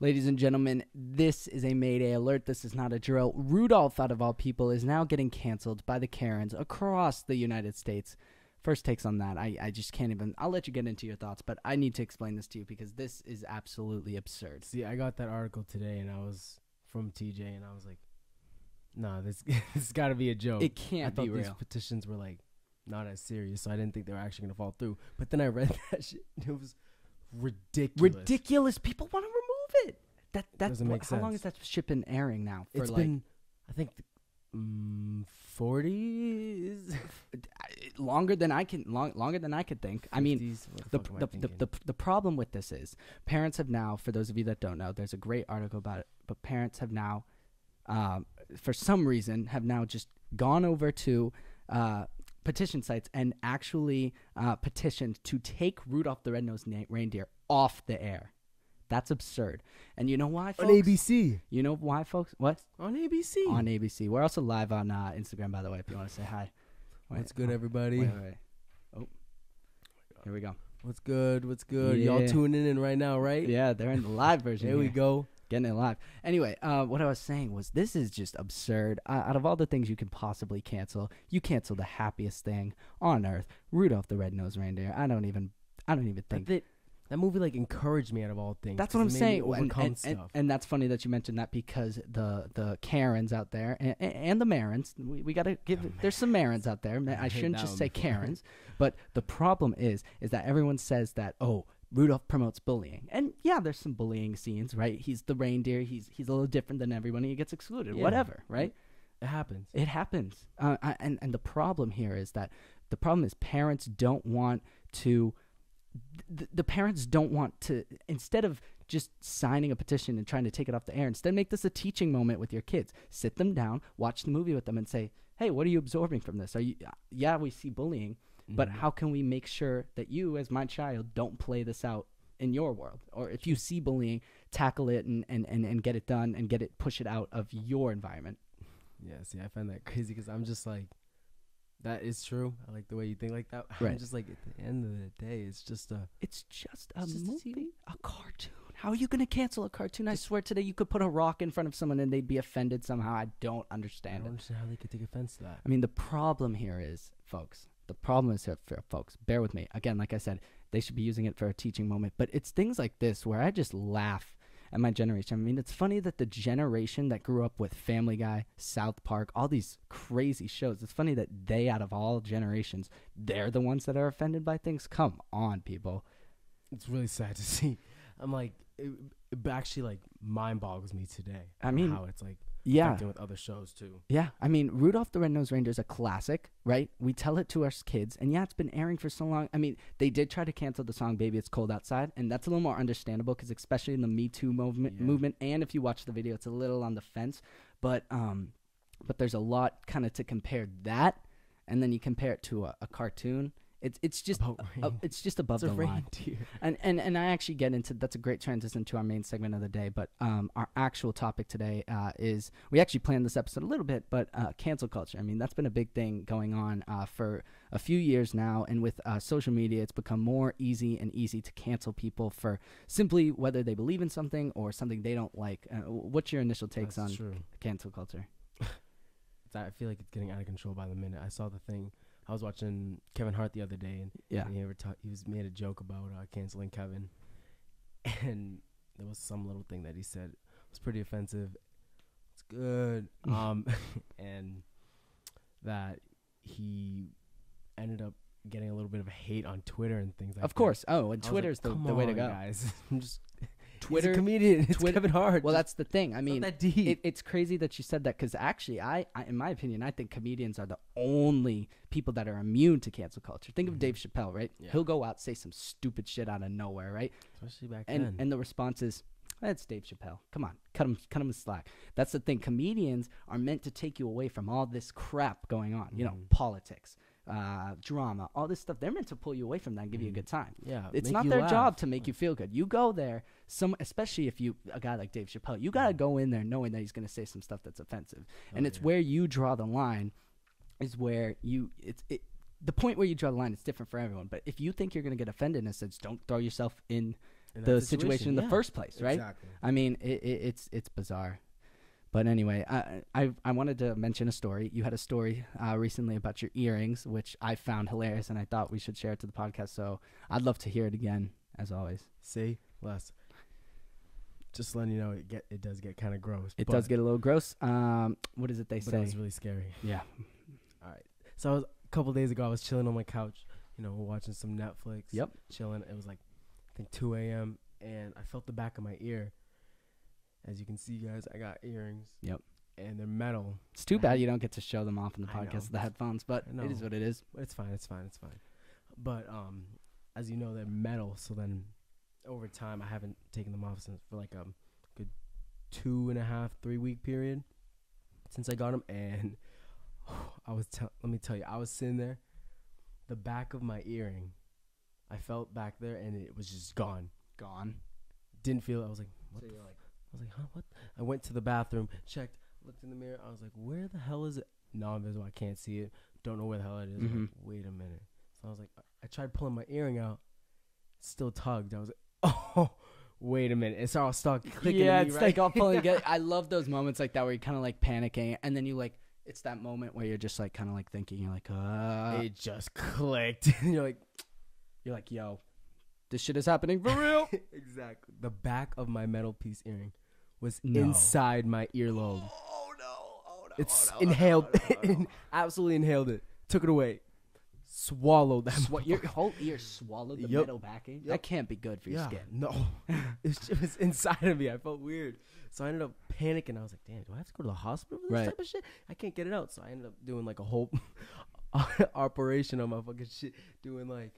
Ladies and gentlemen, this is a Mayday alert. This is not a drill. Rudolph, out of all people, is now getting canceled by the Karens across the United States. First takes on that. I, I just can't even. I'll let you get into your thoughts, but I need to explain this to you because this is absolutely absurd. See, I got that article today, and I was from TJ, and I was like, "Nah, this this got to be a joke." It can't I thought be these real. petitions were like not as serious, so I didn't think they were actually gonna fall through. But then I read that shit, and it was ridiculous. Ridiculous. People want to remove it. That that Doesn't make How long has that ship been airing now? For It's like been, I think, mm, forty. longer than I can long, longer than I could think. I mean, the, the, the, the, the, the problem with this is parents have now for those of you that don't know there's a great article about it but parents have now um, for some reason have now just gone over to uh, petition sites and actually uh, petitioned to take rudolph the red-nosed na- reindeer off the air that's absurd and you know why folks? on ABC. you know why folks what On ABC. on abc we're also live on uh, instagram by the way if you want to say hi Wait, What's good, oh, everybody? wait, wait, oh here we go What's good? What's good? Y'all tuning in right now, right? Yeah, they're in the live version. There we go. Getting it live. Anyway, uh, what I was saying was this is just absurd. Uh, out of all the things you could possibly cancel, you cancel the happiest thing on earth, Rudolph the Red-Nosed Reindeer. I don't even, I don't even think. That, that, movie like encouraged me out of all things. That's what I'm it made me saying, and, and, and, and that's funny that you mentioned that because the the Karens out there and, and the Marins, we, we gotta give. The there's some Marins out there. Ma- I shouldn't just say. Karens, but the problem is, is that everyone says that oh, Rudolph promotes bullying, and yeah, there's some bullying scenes, right? He's the reindeer. He's he's a little different than everyone. He gets excluded, Yeah. whatever, right? it happens. It happens. Uh, I- and and the problem here is that the problem is parents don't want to. Th- The parents don't want to. Instead of just signing a petition and trying to take it off the air, instead make this a teaching moment with your kids. Sit them down, watch the movie with them, and say, "Hey, what are you absorbing from this? Are you? Yeah, we see bullying, but Mhm. how can we make sure that you, as my child, don't play this out in your world? Or if you see bullying, tackle it and and and, and get it done and get it push it out of your environment." Yeah, see, I find that crazy because I'm just like, that is true. I like the way you think like that. Right. I'm just like, at the end of the day, it's just a. It's just a It's just movie, TV. a cartoon. How are you going to cancel a cartoon? I swear today you could put a rock in front of someone and they'd be offended somehow. I don't understand. I don't it. understand how they could take offense to that. I mean, the problem here is, folks, the problem is here, for folks, bear with me. Again, like I said, they should be using it for a teaching moment, but it's things like this where I just laugh at my generation. I mean, it's funny that the generation that grew up with Family Guy, South Park, all these crazy shows, it's funny that they, out of all generations, they're the ones that are offended by things. Come on, people. It's really sad to see. I'm like, it, it actually like mind boggles me today. I mean, how it's like Yeah. with other shows too. Yeah, I mean, Rudolph the Red-Nosed Reindeer is a classic, right? We tell it to our kids, and yeah, it's been airing for so long. I mean, they did try to cancel the song "Baby It's Cold Outside," and that's a little more understandable because, especially in the Me Too movement, Yeah. movement, and if you watch the video, it's a little on the fence. But um, but there's a lot kind of to compare that, and then you compare it to a, a cartoon. It's it's just uh, rain. it's just above It's a the line. reindeer. And, and and I actually get into that's a great transition to our main segment of the day. But um, our actual topic today uh, is we actually planned this episode a little bit, but uh, cancel culture. I mean, that's been a big thing going on uh, for a few years now, and with uh, social media, it's become more easy and easy to cancel people for simply whether they believe in something or something they don't like. Uh, what's your initial takes That's on true. cancel culture? I feel like it's getting out of control by the minute. I saw the thing. I was watching Kevin Hart the other day, and Yeah, And he ever ta- he was made a joke about uh, canceling Kevin, and there was some little thing that he said was pretty offensive. It's good, um, and that he ended up getting a little bit of hate on Twitter and things like of that. course. Oh, and was like, Twitter's the, the way to go. guys. I'm just Twitter. Comedian. It's Twitter- Kevin Hart. Well, that's the thing. I mean, deep. it, it's crazy that you said that because actually, I, I, in my opinion, I think comedians are the only people that are immune to cancel culture. Think of Mhm. Dave Chappelle, right? Yeah. He'll go out say some stupid shit out of nowhere, right? Especially back And then. and the response is, "That's Dave Chappelle. Come on, cut him, cut him a slack." That's the thing. Comedians are meant to take you away from all this crap going on. You know, Mhm. politics, uh, drama, all this stuff. They're meant to pull you away from that and give you a Mhm. good time yeah, it's not their laugh. job to make you feel good. You go there, some especially if you a guy like Dave Chappelle, you gotta Mhm. go in there knowing that he's gonna say some stuff that's offensive, and Oh, it's yeah. where you draw the line, is where you it's it. The point where you draw the line is different for everyone, but if you think you're gonna get offended and it says don't throw yourself in in the that situation in the first place, right? Exactly. I mean, it, it, it's it's bizarre. But anyway, I, I I wanted to mention a story. You had a story uh, recently about your earrings, which I found hilarious, and I thought we should share it to the podcast. So I'd love to hear it again, as always. See, less. Just letting you know, it get it does get kind of gross. It does get a little gross. Um, what is it they but say? it's really scary. yeah, All right. So I was, a couple days ago, I was chilling on my couch, you know, watching some Netflix. Yep. Chilling. It was like, I think 2 a.m. and I felt the back of my ear. As you can see, guys, I got earrings. Yep. And they're metal. it's too bad you don't get to show them off in the I know. podcast, the headphones. But it is what it is. It's fine. It's fine. It's fine. But um, as you know, they're metal. So then, over time, I haven't taken them off since for like a good two and a half, three week period since I got them. And I was tell. Let me tell you, I was sitting there, the back of my earring, I felt back there, and it was just gone. Gone. Didn't feel. it. I was like, what? So the you're like, I was like, huh? What? I went to the bathroom, checked, looked in the mirror. I was like, where the hell is it? Non-visible. I can't see it. Don't know where the hell it is. I'm like, wait a minute. So I was like, I- tried pulling my earring out, still tugged. I was like, oh, wait a minute. It's all stuck clicking. yeah, me, it's right? like all pulling together. I love those moments like that where you're kind of like panicking, and then you like, it's that moment where you're just like kind of like thinking, you're like, uh, it just clicked. and you're like, you're like, yo, this shit is happening for real. exactly. The back of my metal piece earring was No. inside my earlobe. oh no! Oh no! It's oh, inhaled, absolutely inhaled it. Took it away, swallowed that. What your whole ear swallowed the Yup. metal backing? Yup. That can't be good for your yeah, skin. no, it was, it was inside of me. I felt weird, so I ended up panicking. I was like, "Damn, do I have to go to the hospital for this Right. type of shit? I can't get it out." So I ended up doing like a whole operation on my fucking shit, doing like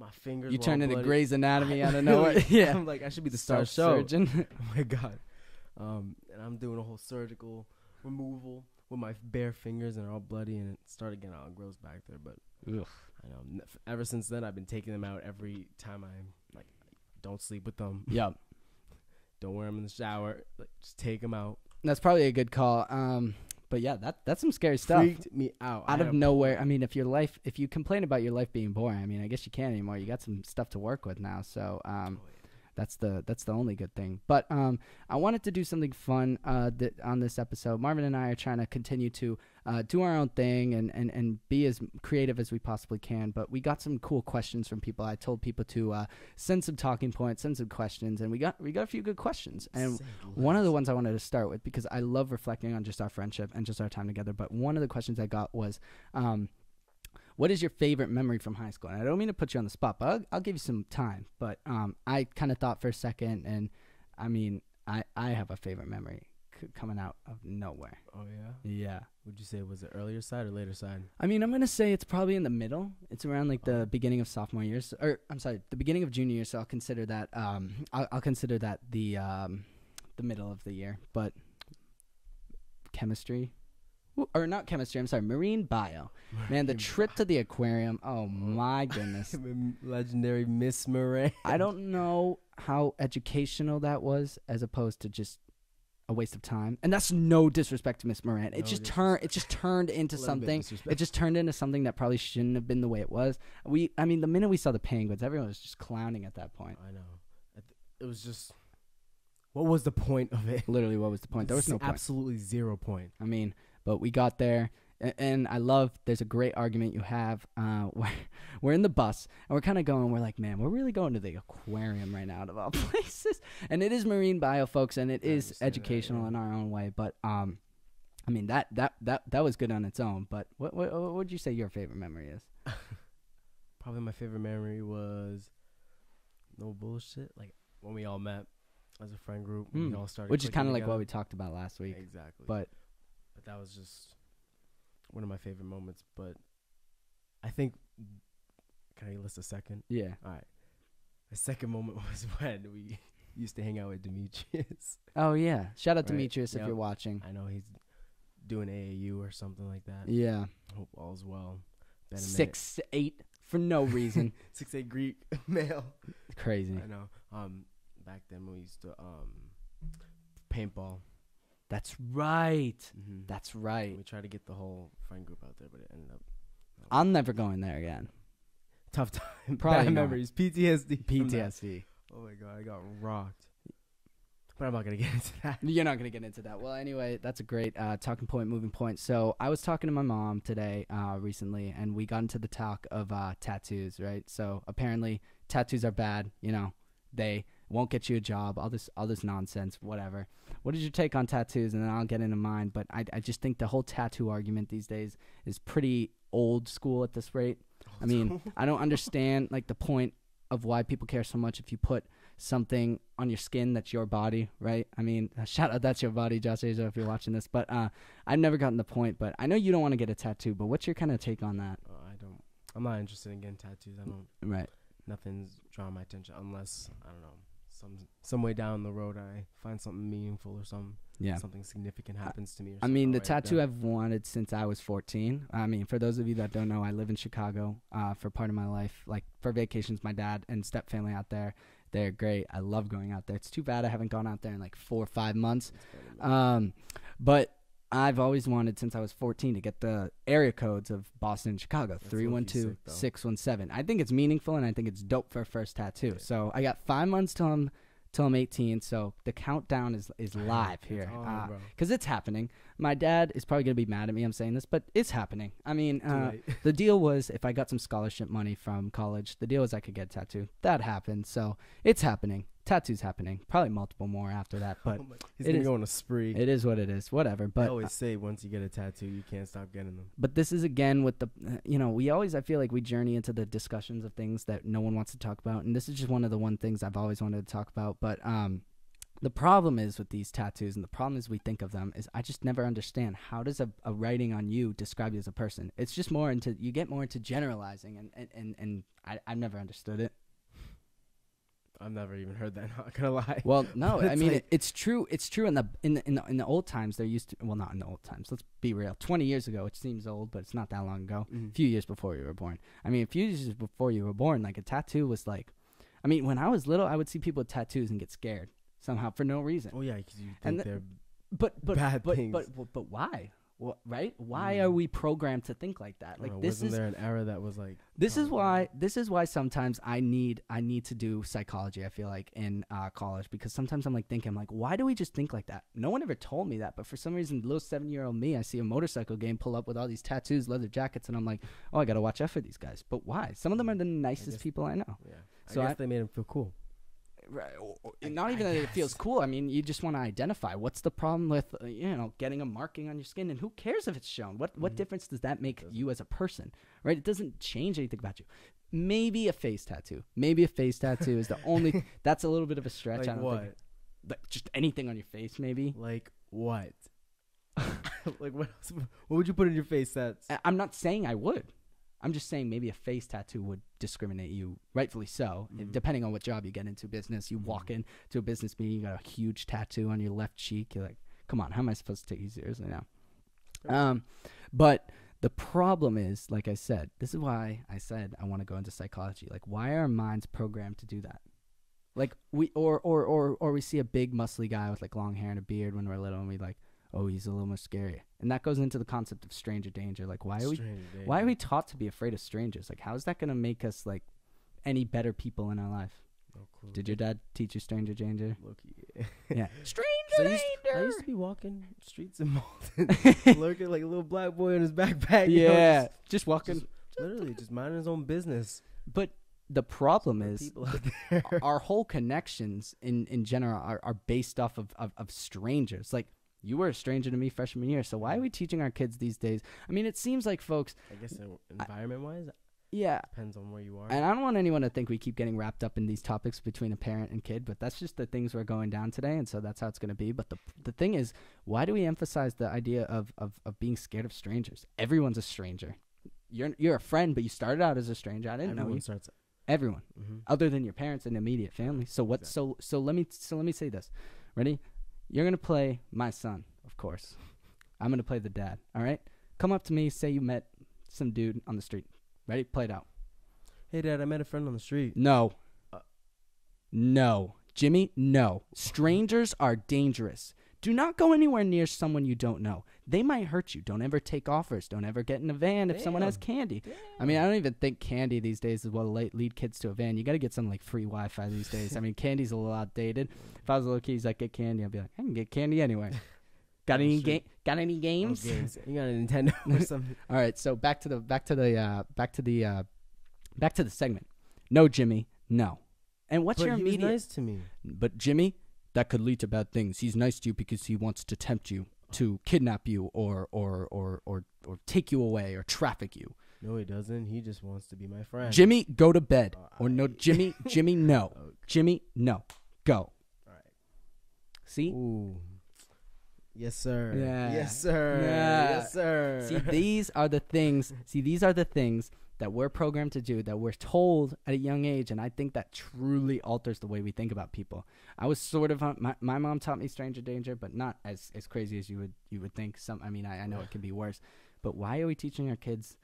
my fingers. You turned into bloody. Grey's Anatomy I out of nowhere. yeah, I'm like, I should be the star show. surgeon. Oh my god. Um, and I'm doing a whole surgical removal with my bare fingers and they're all bloody and it started getting all gross back there. But I know ever since then I've been taking them out every time I like don't sleep with them. yep. Don't wear them in the shower. Like just take them out. That's probably a good call. Um, but yeah, that that's some scary stuff. Freaked me out. Out of nowhere. I mean, if your life, if you complain about your life being boring, I mean, I guess you can't anymore. You got some stuff to work with now. So, um, Oh. That's the that's the only good thing. But um, I wanted to do something fun uh, th- on this episode. Marvin and I are trying to continue to uh, do our own thing and, and, and be as creative as we possibly can. But we got some cool questions from people. I told people to uh, send some talking points, send some questions, and we got we got a few good questions. And Say one of the ones I wanted to start with because I love reflecting on just our friendship and just our time together. But one of the questions I got was, um, "What is your favorite memory from high school?" And I don't mean to put you on the spot, but I'll, I'll give you some time. But um, I kind of thought for a second, and I mean, I I have a favorite memory c- coming out of nowhere. Oh yeah. Yeah. Would you say was it earlier side or later side? I mean, I'm gonna say it's probably in the middle. It's around like the beginning of sophomore year, so, or I'm sorry, the beginning of junior year. So I'll consider that. Um, I'll, I'll consider that the um, the middle of the year. But chemistry, or not chemistry. I'm sorry, marine bio. Man, the trip to the aquarium. Oh, oh. my goodness. Legendary Miss Moran. I don't know how educational that was, as opposed to just a waste of time. And that's no disrespect to Miss Moran. It No just turned. It just turned into A little bit something. It just turned into something that probably shouldn't have been the way it was. We, I mean, the minute we saw the penguins, everyone was just clowning at that point. I know. It was just. What was the point of it? Literally, what was the point? There was no point. absolutely zero point. I mean, but we got there, and, I love. There's a great argument you have uh, where we're in the bus and we're kind of going. We're like, man, we're really going to the aquarium right now, out of all places. And it is marine bio, folks, and it I is understand that, educational yeah. in our own way. But um, I mean that that that that was good on its own. But what what what would you say your favorite memory is? Probably my favorite memory was no bullshit. Like when we all met as a friend group, Hmm. we all started. Which is kind of like what we talked about last week. exactly. But but that was just one of my favorite moments. But I think can I list a second? yeah. All right. The second moment was when we used to hang out with Demetrius. Oh yeah. Shout out Right. Demetrius if you're watching. I know he's doing AAU or something like that. Yeah. Hope all's well. Minute. Six eight for no reason. six eight Greek male. Crazy. I know. Um, back then we used to um, paintball. That's right. Mm-hmm. That's right. We tried to get the whole friend group out there, but it ended up I'm never going there again. tough time. Probably Bad not. memories. PTSD. PTSD. Oh my god, I got rocked. But I'm not gonna get into that. You're not gonna get into that. Well, anyway, that's a great uh, talking point, moving point. So I was talking to my mom today, uh, recently, and we got into the talk of uh, tattoos, right? So apparently, tattoos are bad. You know, they won't get you a job. All this, all this nonsense, whatever. What is your take on tattoos? And then I'll get into mine. But I, I just think the whole tattoo argument these days is pretty old school at this rate. I mean, I don't understand like the point of why people care so much if you put something on your skin that's your body, right? I mean, shout out that's your body, Josh Asia, if you're watching this. But uh, I've never gotten the point. But I know you don't want to get a tattoo. But what's your kind of take on that? Uh, I don't. I'm not interested in getting tattoos. I don't. Right. Nothing's drawing my attention unless I don't know some some way down the road I find something meaningful or some Yeah. something significant happens to me. Or I mean, the tattoo. I've wanted since I was 14. I mean, for those of you that don't know, I live in Chicago uh, for part of my life. Like for vacations, my dad and step family out there, they're great. I love going out there. It's too bad I haven't gone out there in like four or five months. It's been a minute. Um, but I've always wanted since I was 14 to get the area codes of Boston and Chicago That's 312 low-key sick, though. 617. I think it's meaningful and I think it's dope for a first tattoo. So I got five months till I'm till I'm 18. So the countdown is is live here. on, Uh, because it's happening. My dad is probably gonna be mad at me. I'm saying this, but it's happening. I mean, uh, the deal was if I got some scholarship money from college, the deal was I could get a tattoo. That happened, so it's happening. Tattoo's happening. Probably multiple more after that, but Oh my- he's gonna is- go on a spree. it is what it is. Whatever. But I always say once you get a tattoo, you can't stop getting them. but this is again with the uh, you know we always I feel like we journey into the discussions of things that no one wants to talk about, and this is just one of the one things I've always wanted to talk about. But um, the problem is with these tattoos, and the problem is we think of them is I just never understand how does a, a writing on you describe you as a person? It's just more into you get more into generalizing, and and and, and I I've never understood it. I've never even heard that. Not gonna lie. Well, no, I mean like- it, it's true. It's true in the in the, in the in the old times. There used to well, not in the old times. Let's be real. Twenty years ago, it seems old, but it's not that long ago. Mhm. A few years before you were born. I mean, a few years before you were born, like a tattoo was like. I mean, when I was little, I would see people with tattoos and get scared somehow for no reason. Oh yeah, because you think And the- they're But but bad but, things. but but but why? Wh- right? Why Mm. are we programmed to think like that? Like don't know, this wasn't is there an era that was like this is Oh, why this is why sometimes I need I need to do psychology. I feel like in uh, college because sometimes I'm like thinking like why do we just think like that? No one ever told me that, but for some reason, little seven year old me, I see a motorcycle game pull up with all these tattoos, leather jackets, and I'm like, oh, I gotta watch out for these guys. But why? Some of them are the nicest guess- people I know. yeah. So I I- they made them feel cool. Right. I- not I even that it feels cool. I mean, you just want to identify what's the problem with uh, you know getting a marking on your skin, and who cares if it's shown? What what Mhm. difference does that make you as a person? Right? It doesn't change anything about you. Maybe a face tattoo. Maybe a face tattoo is the only. That's a little bit of a stretch. I don't what? think. Like just anything on your face, maybe. Like what? like what? Else, what would you put in your face? That's I'm not saying I would. I'm just saying maybe a face tattoo would discriminate you, rightfully so, Mhm. depending on what job you get into business. You walk Mhm. in to a business meeting, you got a huge tattoo on your left cheek. You're like, come on, how am I supposed to take you seriously now? Um, but the problem is, like I said, this is why I said I want to go into psychology. Like, why are our minds programmed to do that? Like we or or or or we see a big muscly guy with like long hair and a beard when we're little, and we like, oh, he's a little more scary, and that goes into the concept of stranger danger. Like, why are we Stranger why are we taught to be afraid of strangers? Like, how is that gonna make us like any better people in our life? No clue. Did your dad teach you stranger danger? Loki. Yeah, stranger So I used, I used to be walking streets in Malden, lurking like a little black boy in his backpack. you know, yeah, just- just walking. just literally just minding his own business. but the problem is our whole connections in in general are, are based off of, of of strangers. Like you were a stranger to me freshman year, so why are we teaching our kids these days? I mean, it seems like folks, I guess environment wise yeah. depends on where you are. And I don't want anyone to think we keep getting wrapped up in these topics between a parent and kid, but that's just the things we're going down today, and so that's how it's going to be. But the the thing is, why do we emphasize the idea of, of, of being scared of strangers? Everyone's a stranger. You're you're a friend, but you started out as a stranger. I didn't know Everyone you. starts. Everyone, hmm other than your parents and immediate family. So what? So so let me so let me say this. Ready? You're gonna play my son, of course. I'm gonna play the dad. All right. Come up to me. Say you met some dude on the street. Ready? Play it out. Hey, Dad, I met a friend on the street. No. Uh. No. Jimmy, no. Strangers are dangerous. Do not go anywhere near someone you don't know. They might hurt you. Don't ever take offers. Don't ever get in a van if someone has Damn. candy. I mean, I don't even think candy these days is what lead, lead kids to a van. You got to get some like free Wi-Fi these days. I mean, candy's a little outdated. If I was a little kid, he's like, get candy. I'd be like, I can get candy anyway. got Oh, any game? Got any Oh, games? games. You got a Nintendo or something? All right, so back to the back to the uh, back to the uh, back to the segment. No, Jimmy, no. And what's but your immediate? nice to me. But Jimmy, that could lead to bad things. He's nice to you because he wants to tempt you to kidnap you or or or or or take you away or traffic you. No, he doesn't. He just wants to be my friend. Jimmy, go to bed. Uh, Or no, I- Jimmy, Jimmy, no. Okay. Jimmy, no. Go. All right. See? Ooh. Yes, sir. Yeah. Yes, sir. Yeah. Yes, sir. See, these are the things. See, these are the things that we're programmed to do, that we're told at a young age, and I think that truly alters the way we think about people. I was sort of uh, my my mom taught me stranger danger, but not as as crazy as you would you would think. Some, I mean, I, I know it can be worse, but why are we teaching our kids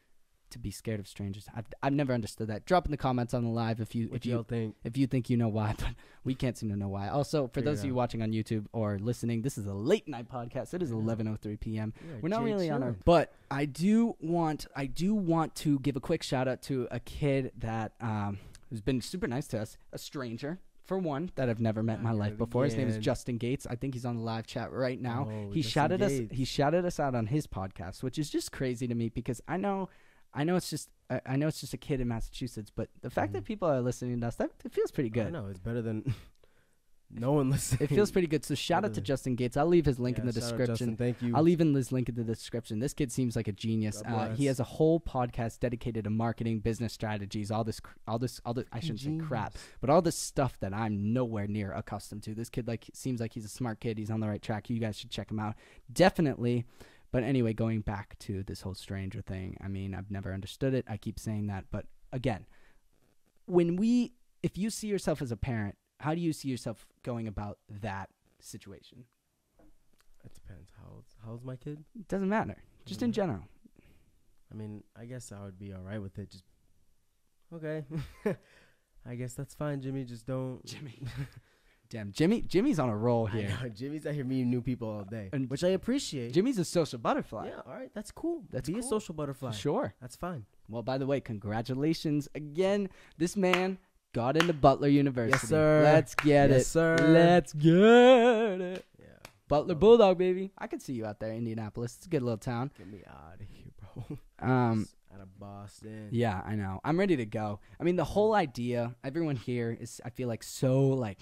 to be scared of strangers? I've I've never understood that. Drop in the comments on the live if you what if you think? if you think you know why, but we can't seem to know why. Also, for Figure those of you watching on YouTube or listening, this is a late night podcast. It is eleven oh three p.m. Yeah, We're not Jake really on our, but I do want I do want to give a quick shout out to a kid that um, who's been super nice to us, a stranger for one that I've never met in my life before. His name is. Justin Gates. I think he's on the live chat right now. Oh, he Justin shouted us he shouted us out on his podcast, which is just crazy to me because I know I know it's just I, I know it's just a kid in Massachusetts, but the fact that Mhm. people are listening to us that it feels pretty good. I know it's better than no one listening. It feels pretty good. So shout out to Justin Gates. I'll leave his link in the description. Justin, thank you. I'll leave his link in the description. This kid seems like a genius. Uh, he has a whole podcast dedicated to marketing, business strategies, all this, all this, all this. I shouldn't say crap, but all this stuff that I'm nowhere near accustomed to. This kid like seems like he's a smart kid. He's on the right track. You guys should check him out, definitely. But anyway, going back to this whole stranger thing. I mean, I've never understood it. I keep saying that, but again, when we, if you see yourself as a parent, how do you see yourself going about that situation? It depends. How old, how old's my kid? It doesn't matter. Just in Mhm. general. I mean, I guess I would be all right with it. Just okay. I guess that's fine, Jimmy. Just don't. Jimmy. Damn, Jimmy. Jimmy's on a roll I here. know, Jimmy's out here meeting new people all day, And which I appreciate. Jimmy's a social butterfly. yeah, all right, that's cool. That's be cool. a social butterfly. Sure. That's fine. Well, by the way, congratulations again. This man got into Butler University. Yes, sir. Let's get yes, it. sir. Let's get it. Yeah. Butler. Bulldog, baby. I could see you out there, Indianapolis. It's a good little town. Get me out of here, bro. Um, out of Boston. yeah, I know. I'm ready to go. I mean, the whole idea. Everyone here is, I feel like, so like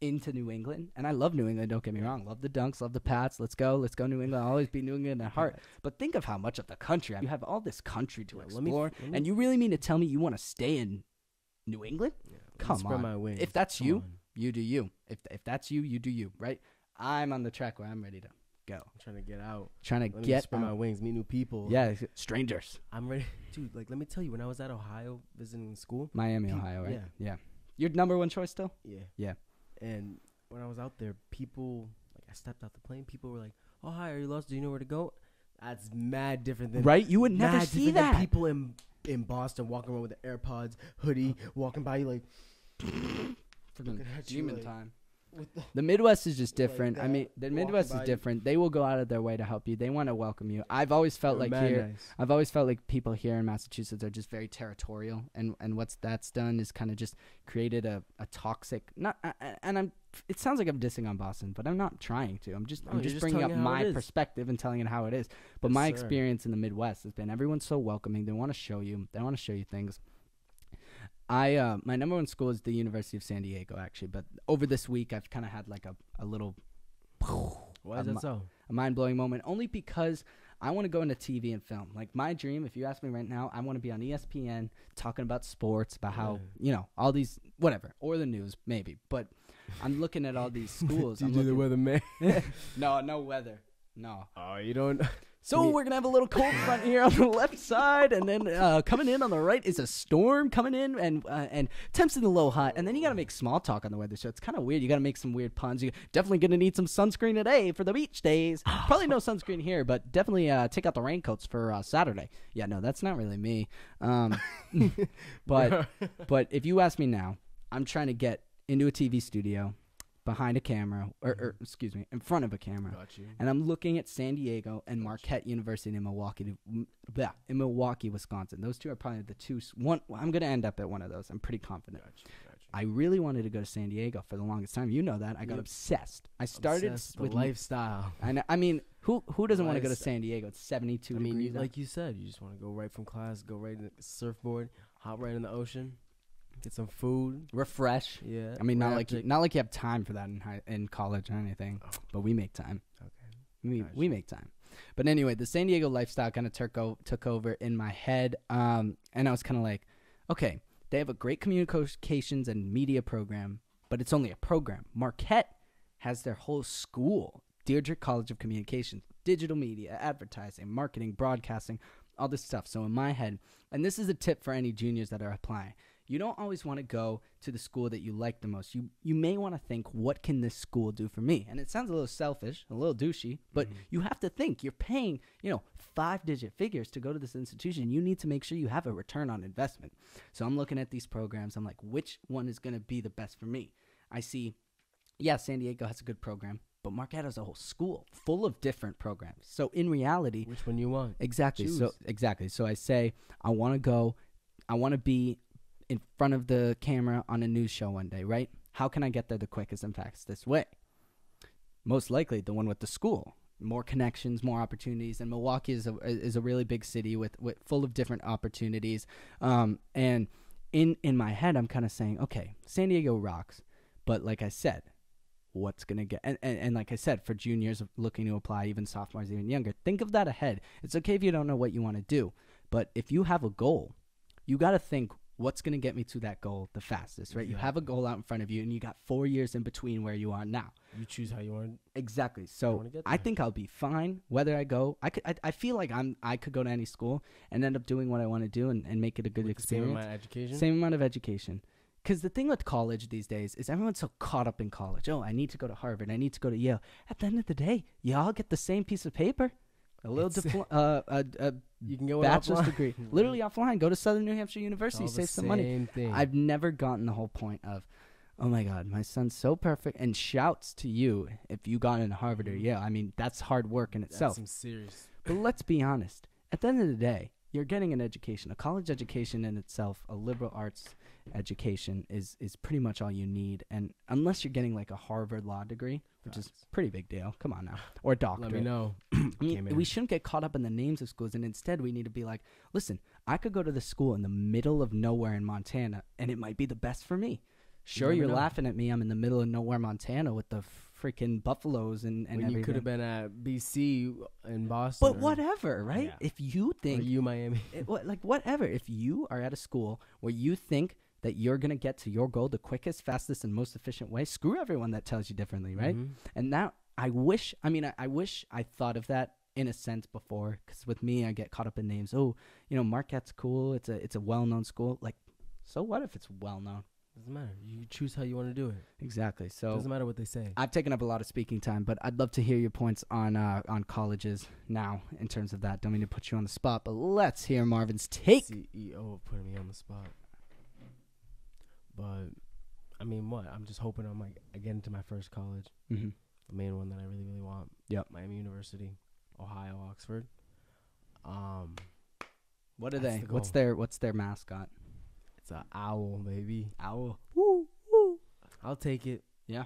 into New England, and I love New England. Don't get me wrong. Love the Dunks. Love the Pats. Let's go. Let's go, New England. I'll always be New England at heart. But think of how much of the country you have. All this country to Yeah, let me- explore, let me- and you really mean to tell me you want to stay in New England? Yeah, Come on. my wings. If that's Come you, on. You do you. If if that's you, you do you. Right? I'm on the track where I'm ready to go. I'm trying to get out. Trying to Let get spread my wings, meet new people. Yeah, strangers. I'm ready, dude. Like, let me tell you, when I was at Ohio visiting school, Miami, Ohio, right? yeah. yeah. Your number one choice still? yeah, Yeah. And when I was out there, people like I stepped out the plane. People were like, "Oh hi, are you lost? Do you know where to go?" That's mad different than Right? You would never mad see different than that. people in in Boston walking around with the AirPods hoodie, walking by you like Freaking looking at demon like- time. The The Midwest is just Like different. I mean, the Midwest is by you. different. They will go out of their way to help you. They want to welcome you. I've always felt like here, nice. I've always felt like people here in Massachusetts are just very territorial, and and what's that's done is kind of just created a, a toxic. Not uh, and I'm. It sounds like I'm dissing on Boston, but I'm not trying to. I'm just No, I'm just just bringing up telling it how my perspective and telling it how it is. But Yes, my sir. experience in the Midwest has been everyone's so welcoming. They want to show you. They want to show you things. I uh, my number one school is the University of San Diego, actually. But over this week, I've kind of had like a a little Why is a that so? a mind blowing moment only because I want to go into TV and film. Like my dream, if you ask me right now, I want to be on ESPN talking about sports, about how you know all these whatever, or the news maybe. But I'm looking at all these schools. I'm DJ the weather man. no, no weather. No. oh, you don't. So we're gonna have a little cold front here on the left side, and then uh, coming in on the right is a storm coming in, and uh, and temps in the low hot, and then you gotta make small talk on the weather. So it's kind of weird. You gotta make some weird puns. You definitely gonna need some sunscreen today for the beach days. Probably no sunscreen here, but definitely uh, take out the raincoats for uh, Saturday. Yeah, no, that's not really me. Um, but but if you ask me now, I'm trying to get into a TV studio, behind a camera, or, or Mhm. excuse me, in front of a camera, Got you. and I'm looking at San Diego and Marquette University in Milwaukee, yeah, in Milwaukee, Wisconsin. Those two are probably the two. One, I'm gonna end up at one of those. I'm pretty confident. Got you. Got you. I really wanted to go to San Diego for the longest time. You know that. I got Yep. obsessed. I started Obsessed with lifestyle. And I mean, who who doesn't want to go to San Diego? It's 72 I mean, degrees. you, like you said, you just want to go right from class, go right in the surfboard, hop right in the ocean, get some food. refresh. Yeah. I mean, not like you, not like you have time for that in high, in college or anything, Oh. but we make time. Okay. We we make time. But anyway, the San Diego lifestyle kind of took o- took over in my head, um, and I was kind of like, okay, they have a great communications and media program, but it's only a program. Marquette has their whole school, Diederich College of Communications, digital media, advertising, marketing, broadcasting, all this stuff. So in my head, and this is a tip for any juniors that are applying. You don't always want to go to the school that you like the most. You you may want to think, what can this school do for me? And it sounds a little selfish, a little douchey, but Mhm. you have to think. You're paying, you know, five digit figures to go to this institution. You need to make sure you have a return on investment. So I'm looking at these programs. I'm like, which one is going to be the best for me? I see, yeah, San Diego has a good program, but Marquette has a whole school full of different programs. So in reality, Which one you want? Exactly. So exactly. So I say I want to go. I want to be in front of the camera on a news show one day, right? How can I get there the quickest and fastest way? Most likely the one with the school. More connections, more opportunities, and Milwaukee is a is a really big city with, with full of different opportunities. Um, and in in my head, I'm kind of saying, okay, San Diego rocks, but like I said, what's gonna get and, and, and like I said, for juniors looking to apply, even sophomores, even younger, think of that ahead. It's okay if you don't know what you want to do, but if you have a goal, you got to think what's gonna get me to that goal the fastest, right? You have a goal out in front of you, and you got four years in between where you are now. You choose how you want. Exactly. So I think I'll be fine whether I go. I could. I, I feel like I'm. I could go to any school and end up doing what I want to do and, and make it a good With the same experience. amount of education. Same amount of education. Because the thing with college these days is everyone's so caught up in college. Oh, I need to go to Harvard. I need to go to Yale. At the end of the day, y'all get the same piece of paper, a little It's- diplo- uh, a, a You can one bachelor's offline. degree, literally offline. Go to Southern New Hampshire University, save some money. Thing. I've never gotten the whole point of, oh my God, my son's so perfect. And shouts to you if you got into Harvard or Mhm. Yale. I mean, that's hard work in That's itself. some serious. But let's be honest. At the end of the day, you're getting an education. A college education in itself, a liberal arts education, is is pretty much all you need. And unless you're getting like a Harvard law degree, which is pretty big deal. Come on now, or a doctorate. Let me know. I mean, we shouldn't get caught up in the names of schools, and instead we need to be like, listen, I could go to the school in the middle of nowhere in Montana, and it might be the best for me. Sure, you're know. laughing at me. I'm in the middle of nowhere, Montana, with the freaking buffaloes and and when you could have been at BC in Boston. but or- whatever, right? Yeah. If you Or think you Miami. it, what, like whatever if you are at a school where you think that you're going to get to your goal the quickest fastest and most efficient way screw everyone that tells you differently right Mhm. and now i wish i mean I, I wish i thought of that in a sense before because with me i get caught up in names oh you know marquette's cool it's a it's a well-known school like so what if it's well-known Doesn't matter. You choose how you want to do it. exactly so Doesn't matter what they say. I've taken up a lot of speaking time, but I'd love to hear your points on uh, on colleges now in terms of that. Don't mean to put you on the spot, but let's hear Marvin's take. CEO of putting me on the spot. But I mean, what? I'm just hoping I'm like I get into my first college, Mm-hmm. the main one that I really really want. Yep. Miami University, Ohio, Oxford. Um, What are they? the What's their What's their mascot? it's a owl, baby. Owl. Woo woo. I'll take it. Yeah.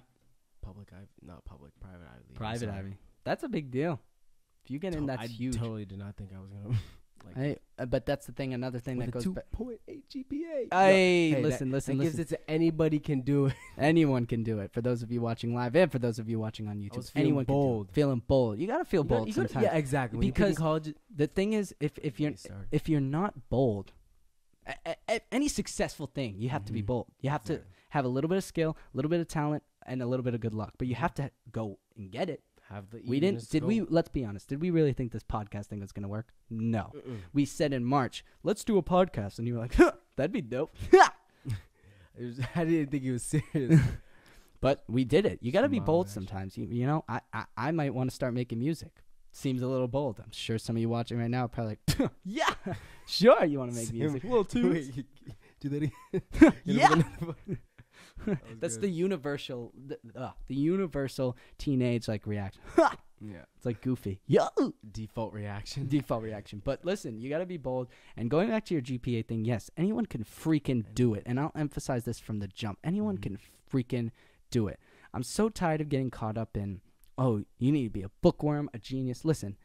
Public Ivy, not public, private Ivy. Private. Ivy. That's a big deal. If you get in, To- that's I huge. totally did not think I was gonna like Hey, uh, but that's the thing. Another thing that goes. two point eight GPA. hey, Hey, listen, that, listen, that listen. gives it to anybody can do it. Anyone can do it. For those of you watching live, and for those of you watching on YouTube, anyone can do bold. it. Feeling bold. You gotta feel You bold gotta- sometimes. yeah, exactly. When you pick in Because college, The thing is, if if you're if you're not bold, a, a- any successful thing, you have to be Mhm. bold. You have to have a little bit of skill, a little bit of talent, and a little bit of good luck. But you have to go and get it. Have the We didn't. to Did we? Let's be honest. Did we really think this podcast thing was gonna work? No. Mm-mm. We said in March, let's do a podcast, and you were like, huh, that'd be dope. Was, I didn't think it was serious. but we did it. You got to be bold action. sometimes. You, you know, I, I, I might want to start making music. Seems a little bold. I'm sure some of you watching right now are probably like, yeah, sure, you want to make music. Little two. do that again. Yeah. That's good. the universal, the, uh, the universal teenage like reaction. yeah it's like goofy. Yo, default reaction. default reaction. But listen, you gotta be bold. And going back to your GPA thing, yes, anyone can freaking do it. And I'll emphasize this from the jump. Anyone Mhm. can freaking do it. I'm so tired of getting caught up in, oh, you need to be a bookworm, a genius. Listen,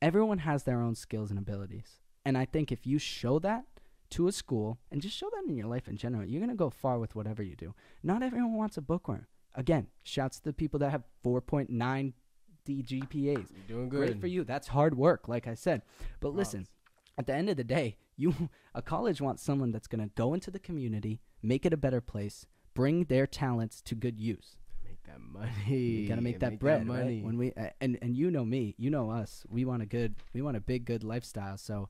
everyone has their own skills and abilities. And I think if you show that to a school and just show that in your life in general, you're going to go far with whatever you do. Not everyone wants a bookworm. Again, shouts to the people that have 4.9 DGPAs. You're doing good. Great for you. That's hard work, like I said. But Props. listen, at the end of the day, you a college wants someone that's going to go into the community, make it a better place, bring their talents to good use. Make that money. You got to make that bread, money. right? When we uh, and and you know me, you know us. We want a good, we want a big good lifestyle. So,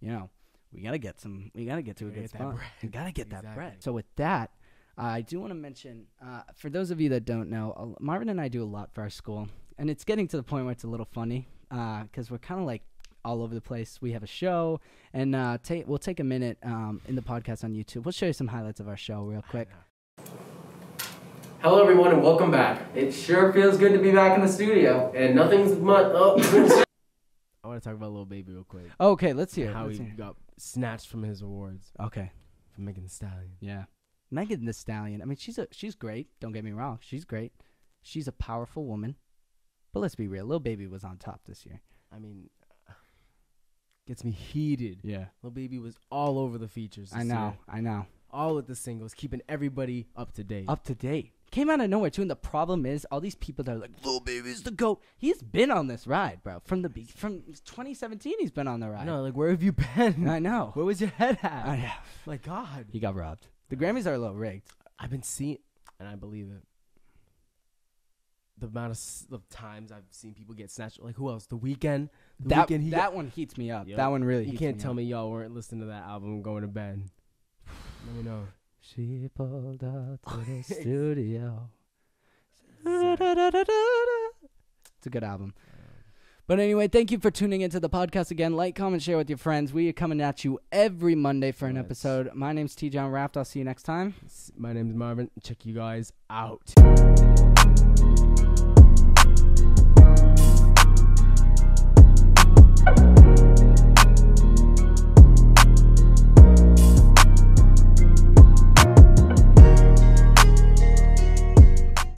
you know, we got to get some. We got to get to a Gotta good get that spot. We got to get that bread. So with that. Uh, I do want to mention, uh, for those of you that don't know, uh, Marvin and I do a lot for our school, and it's getting to the point where it's a little funny because we're kind of like all over the place. We have a show, and uh, ta- we'll take a minute um, in the podcast on YouTube. We'll show you some highlights of our show real quick. Hello, everyone, and welcome back. It sure feels good to be back in the studio, and nothing's much. Oh, want to talk about Lil Baby real quick. Okay, let's hear. it, How let's he hear it. got snatched from his awards Okay. for Megan Thee Stallion. Yeah. Megan Thee Stallion. I mean, she's a she's great. Don't get me wrong. She's great. She's a powerful woman. But let's be real. Lil Baby was on top this year. I mean, gets me heated. Yeah. Lil Baby was all over the features. I know. year. I know. All with the singles, keeping everybody up to date. Up to date. Came out of nowhere too. And the problem is, all these people that are like, "Lil Baby's the goat. He's been on this ride, bro. From the be- from 2017, he's been on the ride. No, like where have you been? I know. Where was your head at? I know. My God. He got robbed. The Grammys are a little rigged. I've been seeing, and I believe it. The amount of, s- of times I've seen people get snatched. Like who else? The Weeknd. The That Weeknd, he that got- one heats me up. Yo, that one really. You heats can't me tell up. me y'all weren't listening to that album going to bed. Let me know. She pulled up to the studio. It's a good album. But anyway, thank you for tuning into the podcast again. Like, comment, share with your friends. We are coming at you every Monday for an Yes. episode. My name's T. John Raft. I'll see you next time. My name's Marvin. Check you guys out.